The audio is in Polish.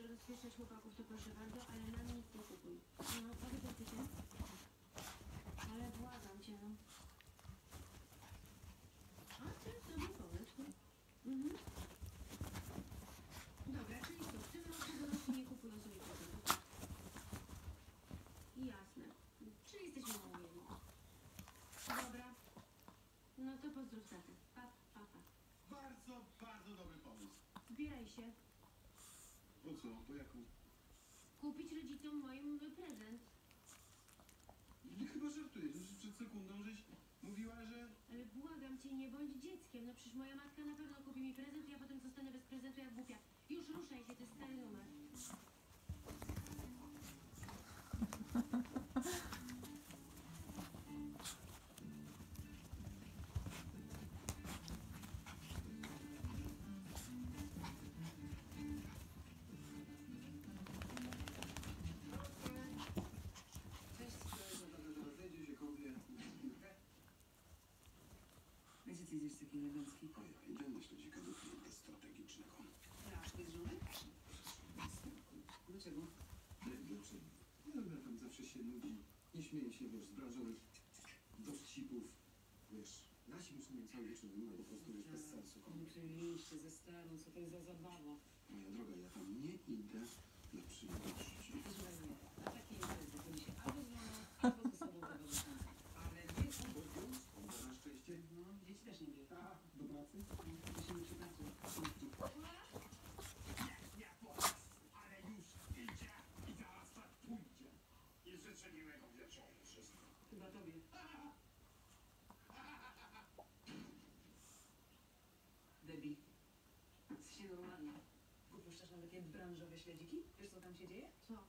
ucieszać chłopaków, to proszę bardzo, ale nam nic nie kupuj. No, ty się. Ale błagam cię, no. A ty sobie pomysł. Mhm. Dobra, czyli co, w tym roku dorośli nie kupują sobie prezentów. Jasne. Czyli jesteśmy umówieni. Dobra. No to pozdrów tatę. Pa, pa, pa. Bardzo, bardzo dobry pomysł. Zbieraj się. Po co? Po jaką? Kupić rodzicom moim prezent. Ty chyba żartujesz. Już przed sekundą żeś mówiła, że... Ale błagam cię, nie bądź dzieckiem. No przecież moja matka na pewno kupi mi prezent, ja potem zostanę bez prezentu jak głupia. Już ruszaj się, to jest stary numer. Taki elegancki? O ja idę na śledzika do klienta strategicznego. Strasznie z żoną? Dlaczego? Nie, dlaczego? Nie wiem, tam zawsze się nudzi. Nie śmieje się, wiesz, z branżowych dowcipów. Wiesz, nasi muszą mieć cały wieczór numer, po prostu wiesz, bez sensu. Oczywiście, ze starą, co to jest za zabawa? Moja droga, ja tam nie idę na przyjemności. Posłuchaj mnie, na takiej imprezy chodzi się albo z żoną, albo ze sobą tego do końca. Ale nie obowiązkowo. Na szczęście. No, dzieci też nie wie. A, do pracy? Musimy się pracy. Nie po raz, ale już idzie i zaraz tak pójdzie. I życzę miłego wieczoru wszystkim. Chyba Debbie, jesteś nienormalna. Wypuszczasz nam takie branżowe śledziki? Wiesz, co tam się dzieje? Co?